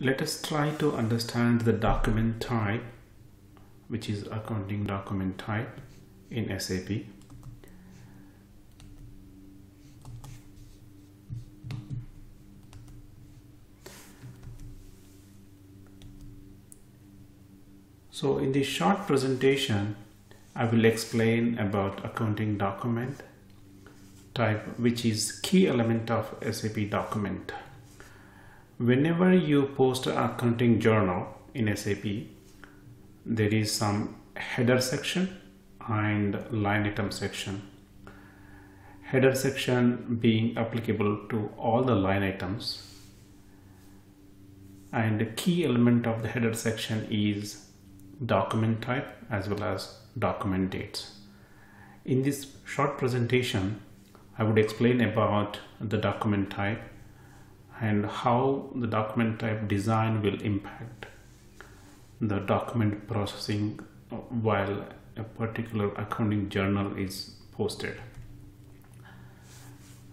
let us try to understand the document type which is accounting document type in SAP. So in this short presentation, I will explain about accounting document type, which is key element of SAP document. Whenever you post an accounting journal in SAP, there is some header section and line item section. Header section being applicable to all the line items and the key element of the header section is document type as well as document dates. In this short presentation, I would explain about the document type and how the document type design will impact the document processing while a particular accounting journal is posted.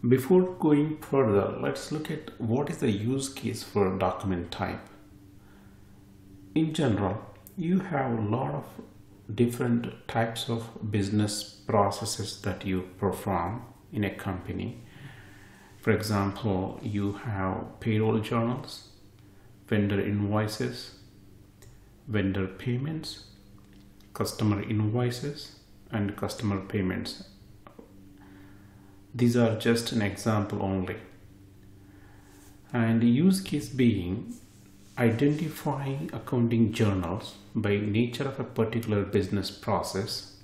Before going further, let's look at what is the use case for document type. In general, you have a lot of different types of business processes that you perform in a company. For example, you have payroll journals, vendor invoices, vendor payments, customer invoices, and customer payments. These are just an example only. And the use case being identifying accounting journals by nature of a particular business process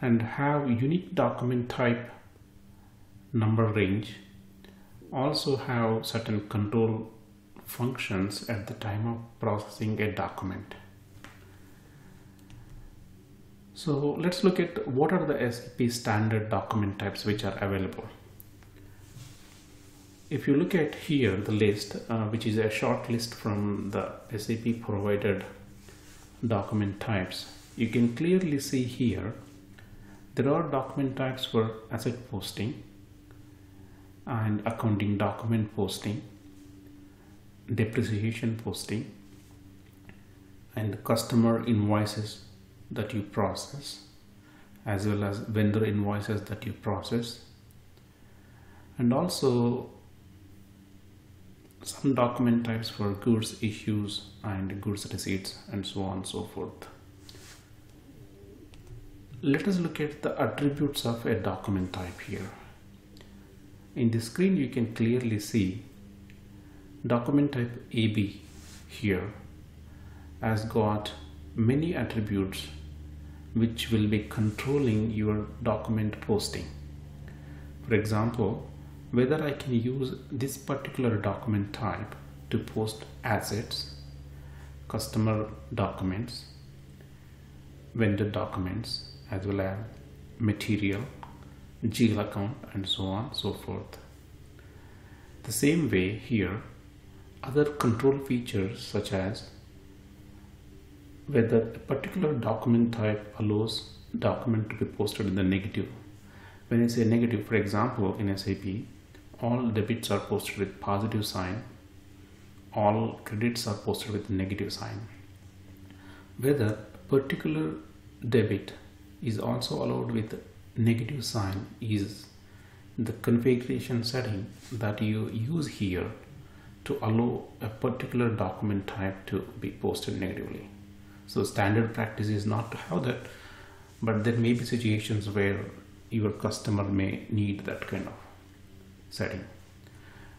and have unique document type number range also have certain control functions at the time of processing a document. So let's look at what are the SAP standard document types which are available. If you look at here the list uh, which is a short list from the SAP provided document types you can clearly see here there are document types for asset posting and accounting document posting depreciation posting and customer invoices that you process as well as vendor invoices that you process and also some document types for goods issues and goods receipts and so on and so forth. Let us look at the attributes of a document type here. In the screen you can clearly see document type AB here has got many attributes which will be controlling your document posting. For example, whether I can use this particular document type to post assets, customer documents, vendor documents, as well as material, GL account, and so on so forth. The same way here, other control features such as whether a particular document type allows document to be posted in the negative. When I say negative, for example, in SAP, all debits are posted with positive sign all credits are posted with negative sign whether a particular debit is also allowed with negative sign is the configuration setting that you use here to allow a particular document type to be posted negatively. So standard practice is not to have that but there may be situations where your customer may need that kind of setting.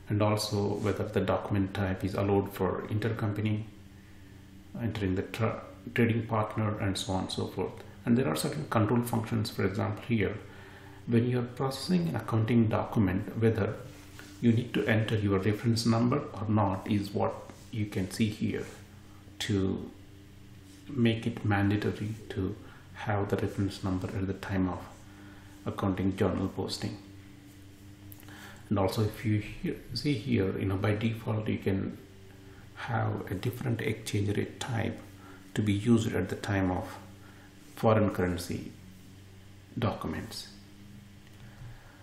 And also whether the document type is allowed for intercompany entering the tra trading partner and so on and so forth and there are certain control functions for example here. When you are processing an accounting document whether you need to enter your reference number or not is what you can see here to make it mandatory to have the reference number at the time of accounting journal posting. And also if you see here you know by default you can have a different exchange rate type to be used at the time of foreign currency documents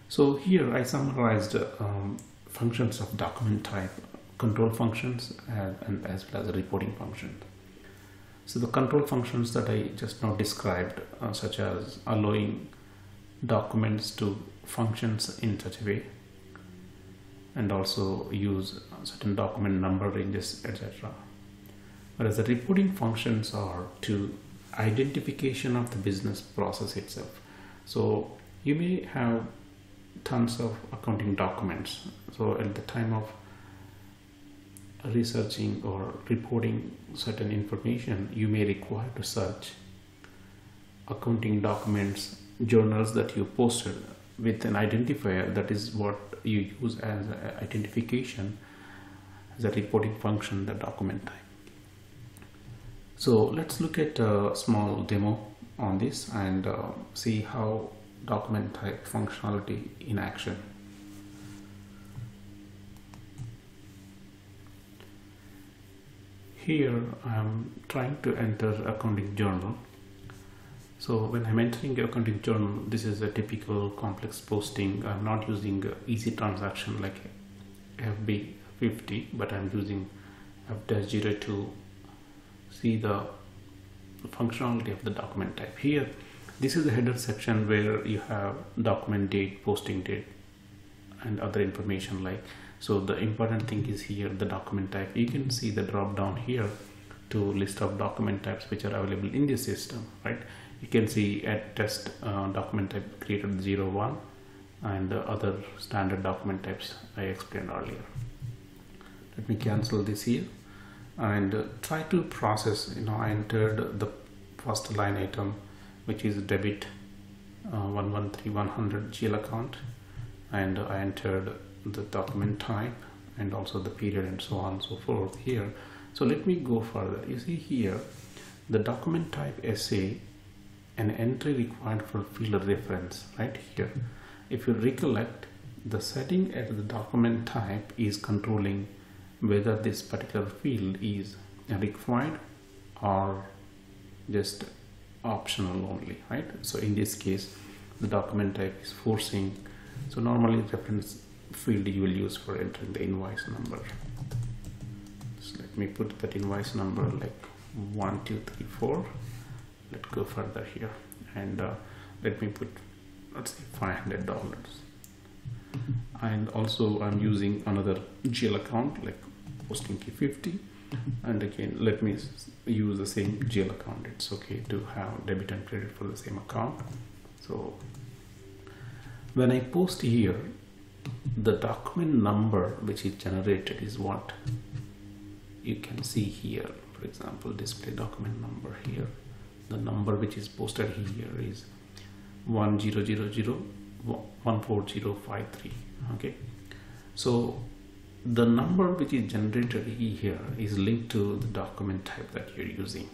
so here I summarized um, functions of document type control functions and, and as well as reporting functions. So the control functions that I just now described, uh, such as allowing documents to functions in such a way and also use certain document number ranges etc whereas the reporting functions are to identification of the business process itself. So you may have tons of accounting documents. So at the time of researching or reporting certain information you may require to search accounting documents journals that you posted with an identifier that is what you use as identification as a reporting function the document type so let's look at a small demo on this and uh, see how document type functionality in action here I'm trying to enter accounting journal so when I'm entering accounting journal, this is a typical complex posting. I'm not using easy transaction like FB50, but I'm using F-0 to see the functionality of the document type. Here, this is the header section where you have document date, posting date, and other information like. So the important thing is here the document type. You can see the drop down here to list of document types which are available in this system, right? you can see at test uh, document type created 01 and the other standard document types I explained earlier. Let me cancel this here and try to process, you know, I entered the first line item which is debit uh, 113100 GL account and I entered the document type and also the period and so on and so forth here. So let me go further. You see here the document type SA an entry required for field reference right here if you recollect the setting at the document type is controlling whether this particular field is required or just optional only right? So in this case the document type is forcing. So normally reference field you will use for entering the invoice number. So let me put that invoice number like one two three four. Let's go further here. And uh, let me put let's say $500 and also I'm using another GL account like posting key 50 and again let me use the same GL account. It's okay to have debit and credit for the same account. So when I post here the document number which is generated is what? You can see here for example display document number here. The number which is posted here is 100014053 okay? So the number which is generated here is linked to the document type that you're using.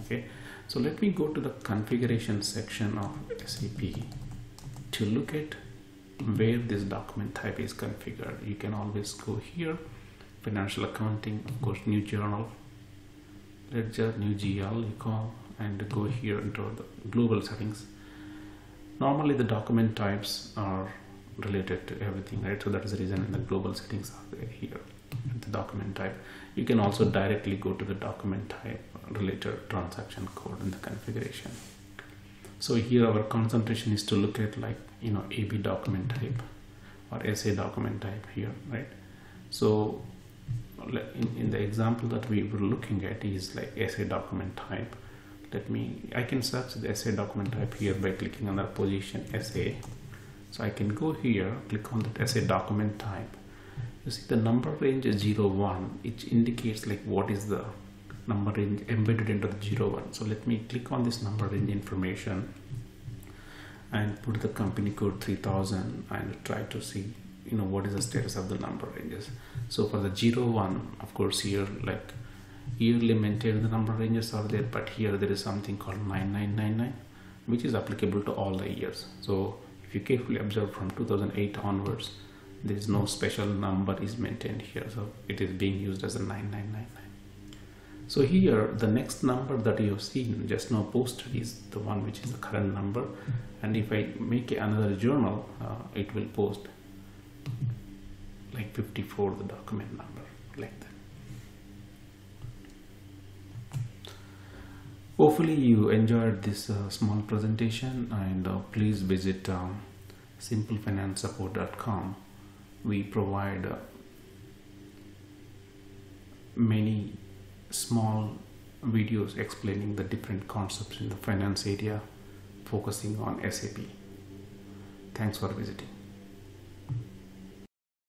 Okay? So let me go to the configuration section of SAP to look at where this document type is configured. You can always go here. Financial accounting of course new journal ledger new GL you call and go here into the global settings. Normally the document types are related to everything right? So that is the reason in the global settings are here the document type. You can also directly go to the document type related transaction code in the configuration. So here our concentration is to look at like you know AB document type or SA document type here right? So in, in the example that we were looking at is like SA document type. Let me I can search the SA document type here by clicking on the position SA so I can go here click on the SA document type. You see the number range is 01 it indicates like what is the number range embedded into the 01 so let me click on this number range information and put the company code 3000 and try to see you know what is the status of the number ranges. So for the 01 of course here like yearly maintained the number ranges are there but here there is something called 9999 which is applicable to all the years. So if you carefully observe from 2008 onwards there is no special number is maintained here so it is being used as a 9999 so here the next number that you have seen just now posted is the one which is the current number. And if I make another journal uh, it will post like 54 the document number Hopefully you enjoyed this uh, small presentation and uh, please visit um, simplefinancesupport.com. We provide uh, many small videos explaining the different concepts in the finance area focusing on SAP. Thanks for visiting.